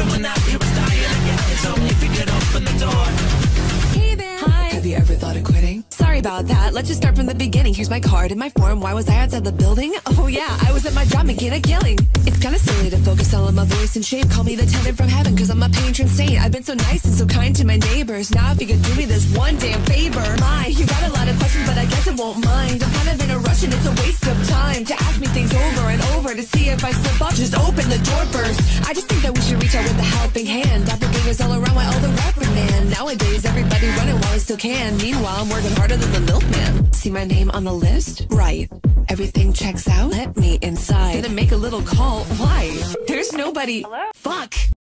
everyone out here is dying to get his own if you could open the door. Hey there. Hi. Have you ever thought of quitting? Sorry about that. Let's just start from the beginning. Here's my card and my form. Why was I outside the building? Oh yeah, I was at my job making a killing. It's kinda silly to focus all on my voice and shape. Call me the tenant from heaven, cause I'm a patron saint. I've been so nice and so kind to my neighbors. Now if you could do me this one damn favor. My, you got a lot of questions, but I guess I won't mind. I'm kind of in a rush and it's a waste of time to ask me things over and over to see if I slip up. Just open the door first. I just think that we should reach out with a helping hand. Doppelgangers all around while all the rapping man. Nowadays, everybody running while I still can. Meanwhile, I'm working harder than the milkman. See my name on the list? Right. Everything checks out? Let me inside. Gonna make a little call. Why? There's nobody. Hello? Fuck.